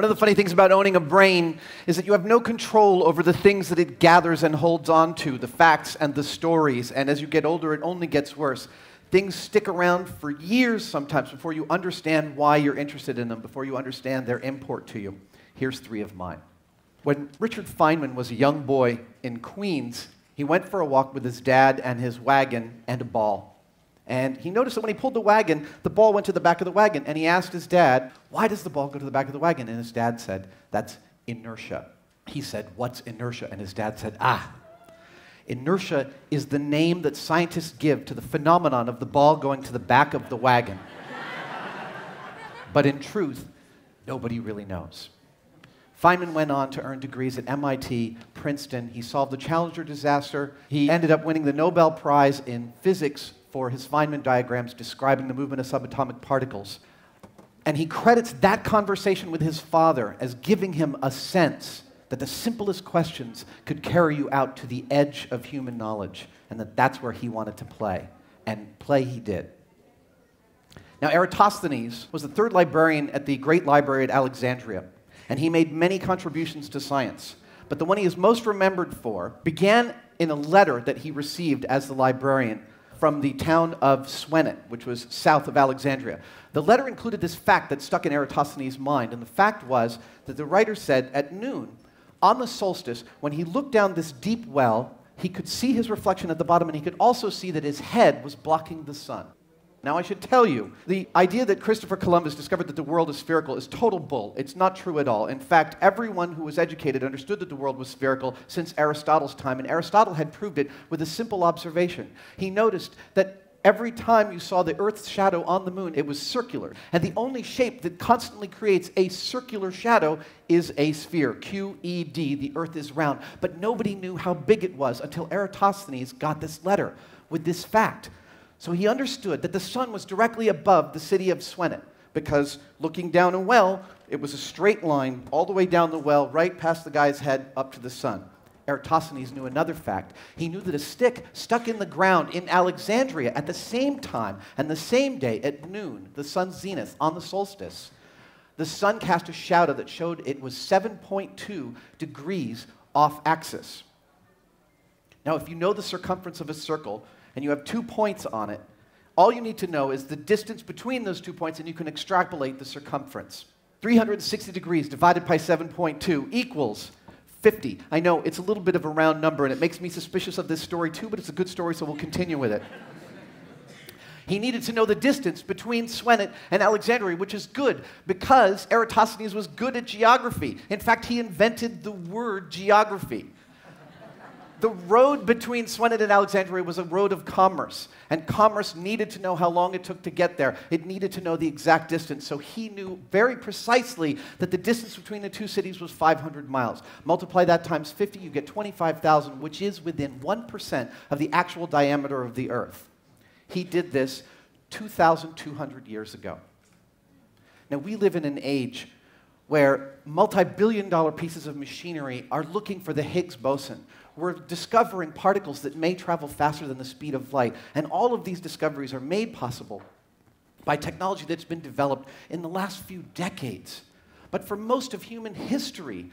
One of the funny things about owning a brain is that you have no control over the things that it gathers and holds on to, the facts and the stories. And as you get older, it only gets worse. Things stick around for years sometimes before you understand why you're interested in them, before you understand their import to you. Here's three of mine. When Richard Feynman was a young boy in Queens, he went for a walk with his dad and his wagon and a ball. And he noticed that when he pulled the wagon, the ball went to the back of the wagon. And he asked his dad, Why does the ball go to the back of the wagon? And his dad said, That's inertia. He said, What's inertia? And his dad said, Ah, inertia is the name that scientists give to the phenomenon of the ball going to the back of the wagon. but in truth, nobody really knows. Feynman went on to earn degrees at MIT, Princeton. He solved the Challenger disaster. He ended up winning the Nobel Prize in Physics for his Feynman diagrams describing the movement of subatomic particles. And he credits that conversation with his father as giving him a sense that the simplest questions could carry you out to the edge of human knowledge, and that that's where he wanted to play. And play he did. Now, Eratosthenes was the third librarian at the Great Library at Alexandria, and he made many contributions to science. But the one he is most remembered for began in a letter that he received as the librarian from the town of Swenet, which was south of Alexandria. The letter included this fact that stuck in Eratosthenes' mind, and the fact was that the writer said at noon, on the solstice, when he looked down this deep well, he could see his reflection at the bottom, and he could also see that his head was blocking the sun. Now, I should tell you, the idea that Christopher Columbus discovered that the world is spherical is total bull. It's not true at all. In fact, everyone who was educated understood that the world was spherical since Aristotle's time, and Aristotle had proved it with a simple observation. He noticed that every time you saw the Earth's shadow on the moon, it was circular. And the only shape that constantly creates a circular shadow is a sphere. Q E D, the Earth is round. But nobody knew how big it was until Eratosthenes got this letter with this fact. So he understood that the sun was directly above the city of Swenet because looking down a well, it was a straight line all the way down the well, right past the guy's head up to the sun. Eratosthenes knew another fact. He knew that a stick stuck in the ground in Alexandria at the same time and the same day at noon, the sun's zenith, on the solstice, the sun cast a shadow that showed it was 7.2 degrees off axis. Now, if you know the circumference of a circle, and you have two points on it, all you need to know is the distance between those two points, and you can extrapolate the circumference. 360 degrees divided by 7.2 equals 50. I know it's a little bit of a round number, and it makes me suspicious of this story too, but it's a good story, so we'll continue with it. He needed to know the distance between Swenet and Alexandria, which is good because Eratosthenes was good at geography. In fact, he invented the word geography the road between Swenet and Alexandria was a road of commerce, and commerce needed to know how long it took to get there. It needed to know the exact distance, so he knew very precisely that the distance between the two cities was 500 miles. Multiply that times 50, you get 25,000, which is within 1% of the actual diameter of the Earth. He did this 2,200 years ago. Now, we live in an age where multi billion dollar pieces of machinery are looking for the Higgs boson, we're discovering particles that may travel faster than the speed of light. And all of these discoveries are made possible by technology that's been developed in the last few decades. But for most of human history,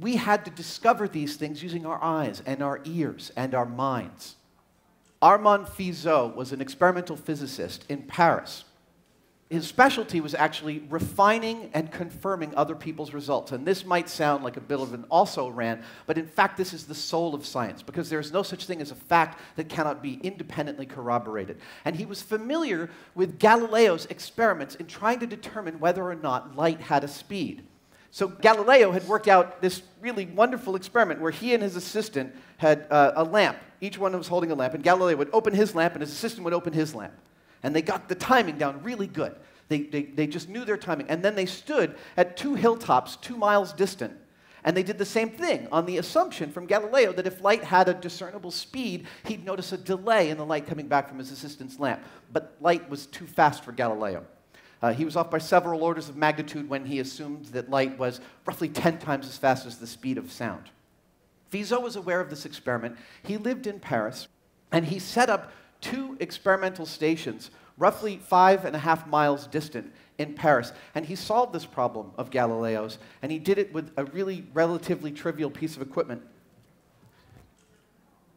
we had to discover these things using our eyes and our ears and our minds. Armand Fizeau was an experimental physicist in Paris his specialty was actually refining and confirming other people's results. And this might sound like a bit of an also ran, but in fact, this is the soul of science because there is no such thing as a fact that cannot be independently corroborated. And he was familiar with Galileo's experiments in trying to determine whether or not light had a speed. So Galileo had worked out this really wonderful experiment where he and his assistant had uh, a lamp. Each one was holding a lamp, and Galileo would open his lamp, and his assistant would open his lamp and they got the timing down really good. They, they, they just knew their timing. And then they stood at two hilltops, two miles distant, and they did the same thing on the assumption from Galileo that if light had a discernible speed, he'd notice a delay in the light coming back from his assistant's lamp. But light was too fast for Galileo. Uh, he was off by several orders of magnitude when he assumed that light was roughly 10 times as fast as the speed of sound. Fizeau was aware of this experiment. He lived in Paris, and he set up two experimental stations roughly five and a half miles distant in Paris. And he solved this problem of Galileo's, and he did it with a really relatively trivial piece of equipment.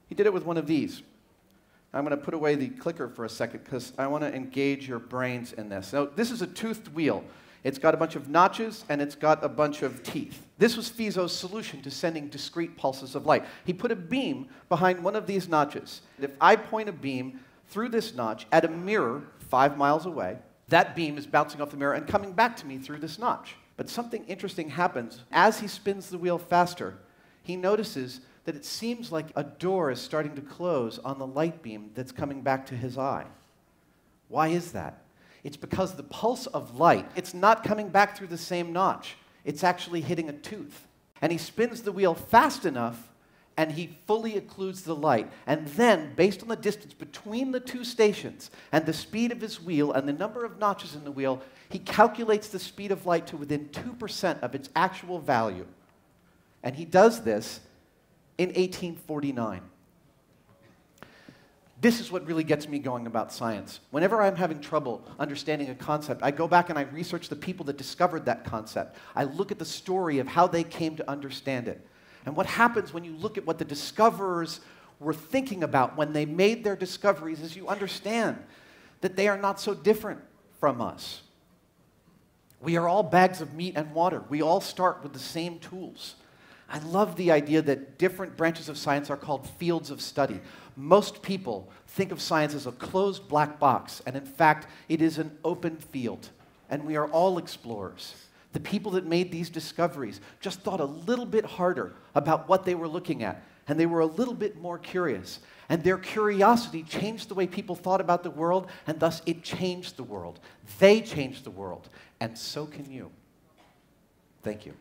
He did it with one of these. I'm going to put away the clicker for a second because I want to engage your brains in this. Now, this is a toothed wheel. It's got a bunch of notches and it's got a bunch of teeth. This was Fizeau's solution to sending discrete pulses of light. He put a beam behind one of these notches. If I point a beam through this notch at a mirror five miles away, that beam is bouncing off the mirror and coming back to me through this notch. But something interesting happens. As he spins the wheel faster, he notices that it seems like a door is starting to close on the light beam that's coming back to his eye. Why is that? It's because the pulse of light, it's not coming back through the same notch. It's actually hitting a tooth. And he spins the wheel fast enough and he fully occludes the light. And then, based on the distance between the two stations and the speed of his wheel and the number of notches in the wheel, he calculates the speed of light to within 2% of its actual value. And he does this in 1849. This is what really gets me going about science. Whenever I'm having trouble understanding a concept, I go back and I research the people that discovered that concept. I look at the story of how they came to understand it. And what happens when you look at what the discoverers were thinking about when they made their discoveries is you understand that they are not so different from us. We are all bags of meat and water. We all start with the same tools. I love the idea that different branches of science are called fields of study. Most people think of science as a closed black box, and in fact, it is an open field, and we are all explorers. The people that made these discoveries just thought a little bit harder about what they were looking at, and they were a little bit more curious. And their curiosity changed the way people thought about the world, and thus it changed the world. They changed the world, and so can you. Thank you.